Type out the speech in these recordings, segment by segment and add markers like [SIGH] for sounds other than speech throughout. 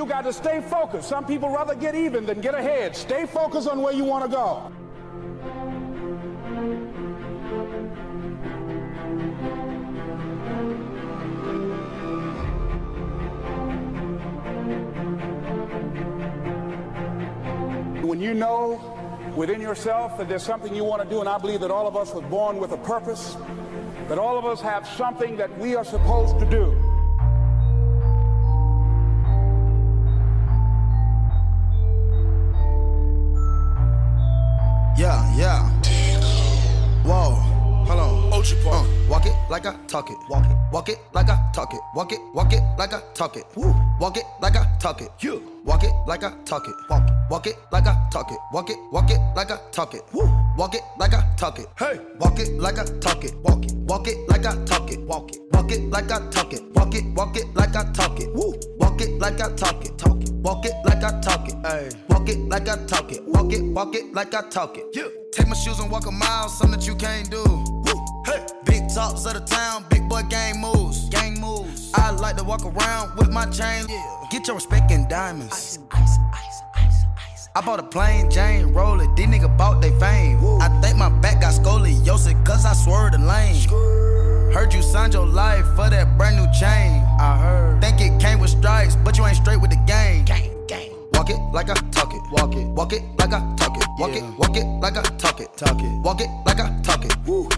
you got to stay focused. Some people rather get even than get ahead. Stay focused on where you want to go. When you know within yourself that there's something you want to do, and I believe that all of us were born with a purpose, that all of us have something that we are supposed to do. Like I talk it. Walk it. Walk it like I talk it. Walk it. Walk it like I talk it. Woo. Walk it like I talk it. You. Walk it like I talk it. Walk it. Walk it like I talk it. Walk it. Walk it like I talk it. Woo. Walk it like I talk it. Hey. Walk it like I talk it. Walk it. Walk it like I talk it. Walk it. Walk it like I talk it. Walk it. Walk it like I talk it. Woo. Walk it like I talk it. Talk it. Walk it like I talk it. Hey. Walk it like I talk it. Walk it. Walk it like I talk it. Yeah. Take my shoes and walk a mile, something that you can't do. Woo. Talks of the town, big boy gang moves. Gang moves. I like to walk around with my chain. Yeah. Get your respect in diamonds. I bought a plain Jane roller, these niggas bought they fame. I think my back got scoliosis, cause I swerved the lane. Heard you signed your life for that brand new chain. I heard. Think it came with stripes, but you ain't straight with the game. Gang, gang. Walk it like I talk it. Walk it. Walk it like I talk it. Walk it. Walk it like I talk it. Talk it. Walk it like I talk it. Woo.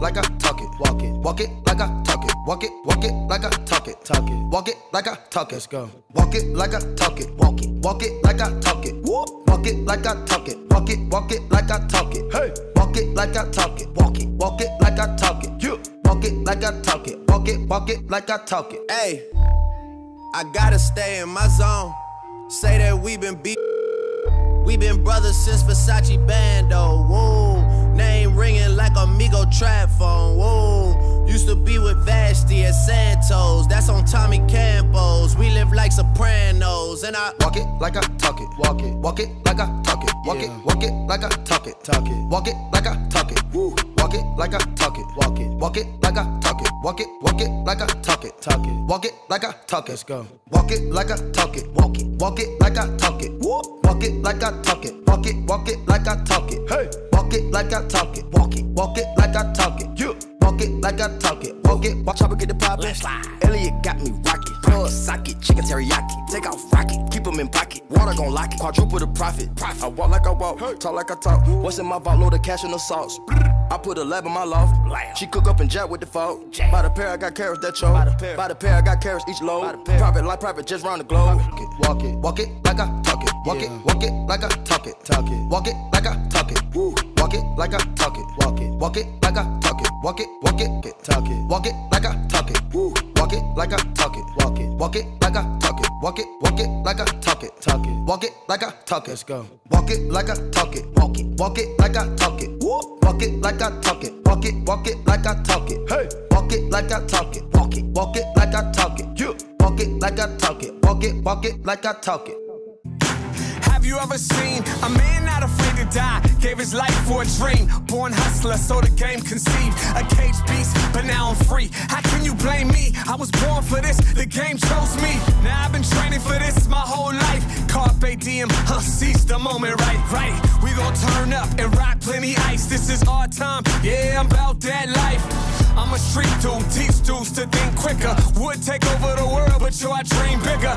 Walk it like I talk it. Walk it. Walk it like I talk it. Walk it. Walk it like I talk it. Talk it. Walk it like I talk it. Let's go. Walk it like I talk it. Walk it. Walk it like I talk it. Woo. Walk it like I talk it. Walk it. Walk it like I talk it. Hey. Walk it like I talk it. Walk it. Walk it like I talk it. Yeah. Walk it like I talk it. Walk it. Walk it like I talk it. Hey, I gotta stay in my zone. Say that we been beat. We been brothers since Versace Bando. Oh, Whoa, name ringing like Amigo trap phone. Whoa, used to be with Vashti at Santos. That's on Tommy Campos. We live like Sopranos, and I Walk it like I talk it. Walk it. Walk it like I talk it. Walk it. Walk it like I talk it. Talk it. Walk it like I talk it. Woo. Walk it like I talk it. Walk it. Walk it like I talk it. Walk it. Walk it like I talk it. Talk it. Walk it like I talk it. Let's go. Walk it like I talk it. Walk it. Walk it like I talk it. Walk it like I talk it. Walk it. Walk it like I talk it. Hey. Walk it like I talk it. Walk it. Walk it like I talk it. Yeah. Walk it like I talk it. Walk it. Walk Chopper get the poppin'. Elliot got me rocket. Plug socket, chicken teriyaki. Take off rocket, keep 'em in pocket. Water gon' lock it. Quadruple the profit. I walk like I walk, talk like I talk. What's in my vault? Load of cash and the sauce. I put a lab in my loft. She cook up and jack with the fault. By the pair, I got carats that choke. By the pair, By the pair I got carats each load. Private like private, just round the globe. Walk it, walk it, walk it like I talk it. Walk it, walk it like I talk it. Talk it. Walk it like I talk it. Woo. Walk it like I talk it. Walk it. Walk it like I talk it. Walk it, walk it, get talk it. Walk it like I talk it. Woo. Walk it like I talk it. Walk it. Walk it like I talk it. Walk it, walk it like I talk it. Talk it. Walk it like I talk it. Let's go. Walk it like I talk it. Walk it. Walk it like I talk it. Woo. Walk it like I talk it. Walk it, walk it like I talk it. Hey. Walk it like I talk it. Walk it. Walk it like I talk it. Yeah. Walk it like I talk it. Walk it, walk it like I talk it. Have you ever seen a man not afraid to die? Gave his life for a dream. Born hustler, so the game conceived. A cage beast, but now I'm free. How can you blame me? I was born for this, the game chose me. Now I've been training for this my whole life. Carpe diem, huh, seize the moment, right, right. We gon' turn up and rock plenty ice. This is our time, yeah, I'm about that life. I'm a street dude, teach dudes to think quicker. Would take over the world, but yo, I dream bigger.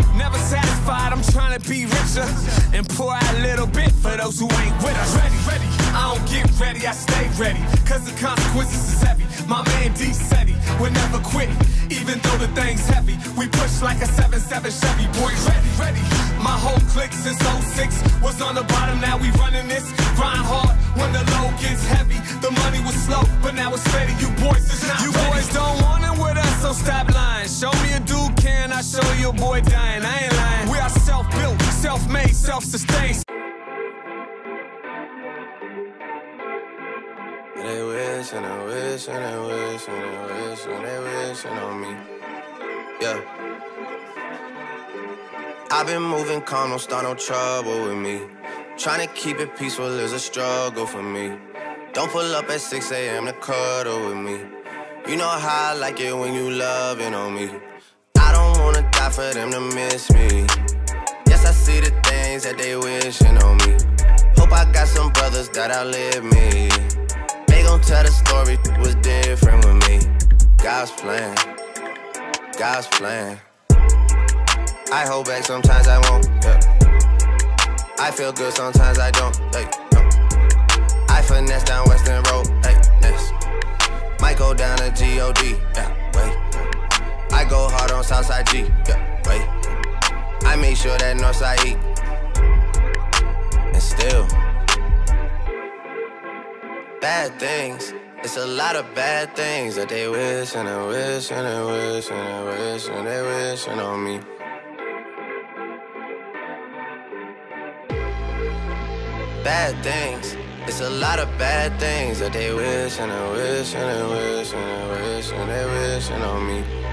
I'm trying to be richer. And pour out a little bit for those who ain't with us. Ready, ready. I don't get ready, I stay ready. Cause the consequences is heavy. My man D said he would never quit. Even though the thing's heavy, we push like a 7-7 Chevy. Boys, ready, ready. My whole clique since 06 was on the bottom, now we running this. Grind hard when the load gets heavy. The money was slow, but now it's steady. You boys is not You ready. boys don't want it with us, so stop lying. Show me a dude can, I show you a boy dying. I ain't lying. We are self-built, self-made, self-sustained. They wish and they wish and they wish and they wish and they wishing on me. Yeah. I've been moving calm, don't start no trouble with me. Trying to keep it peaceful is a struggle for me. Don't pull up at 6 a.m. to cuddle with me. You know how I like it when you loving on me. Die for them to miss me. Yes, I see the things that they wishing on me. Hope I got some brothers that outlive me. They gon' tell the story was different with me. God's plan, God's plan. I hold back sometimes I won't. Yeah. I feel good sometimes I don't. Hey, no. I finesse down Weston Road. Hey, next. Might go down to God. Yeah, on Southside G. Yeah, wait. I make sure that Northside eat. And still, bad things. It's a lot of bad things that they wish and they wish and they wish and they wish and they wishing on me. Bad things. It's a lot of bad things that they wish and they wish and they wish and they wish and they wishing on me.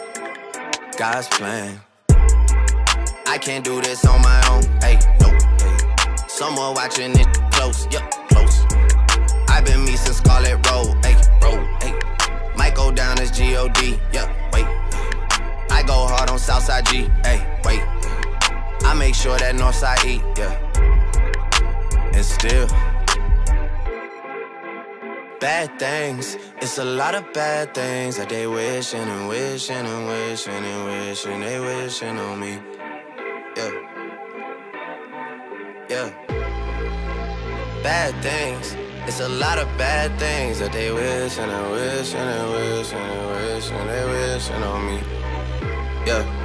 God's plan. I can't do this on my own. Hey, nope. Hey. Someone watching it close, yup, close. I've been me since Scarlett Road, hey, road, hey. Might go down as G-O-D, yup, wait. I go hard on Southside G, hey, wait. I make sure that Northside eat, yeah. And still, bad things. It's a lot of bad things that they wishing and wishing and wishing and wishing they wishing on me. Yeah. Yeah. Bad things. It's a lot of bad things that they wish and they wish and they wish and they wish and they wishing on me. Yeah.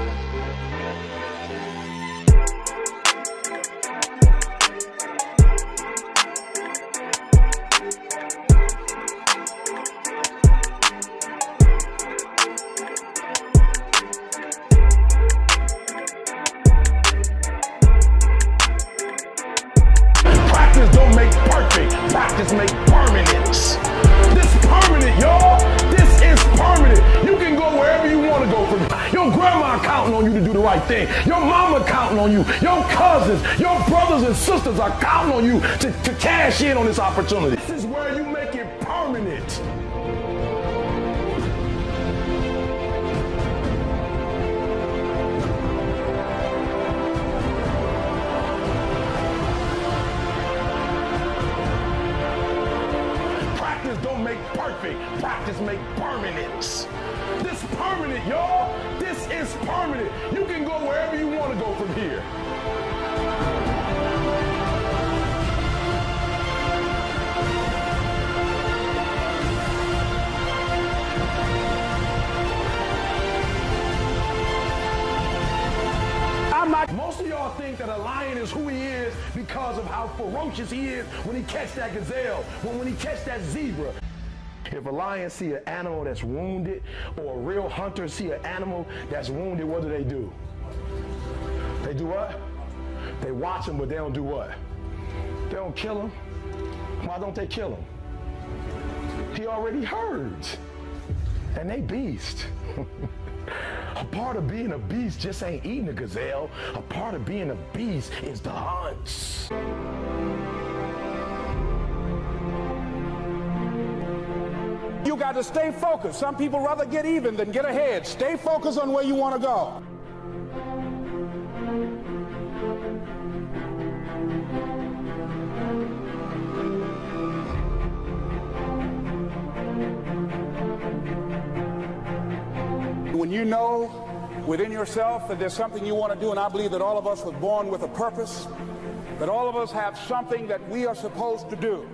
Right thing. Your mama counting on you. Your cousins, your brothers and sisters are counting on you to, to cash in on this opportunity. This is where you make it permanent. Practice don't make perfect. Practice make permanence. Because of how ferocious he is when he catch that gazelle, when, when he catch that zebra. If a lion see an animal that's wounded or a real hunter see an animal that's wounded, what do they do? They do what? They watch him, but they don't do what? They don't kill him. Why don't they kill him? He already heard. And they beast. [LAUGHS] A part of being a beast just ain't eating a gazelle. A part of being a beast is the hunts. You got to stay focused. Some people rather get even than get ahead. Stay focused on where you want to go. When you know within yourself that there's something you want to do, and I believe that all of us were born with a purpose, that all of us have something that we are supposed to do.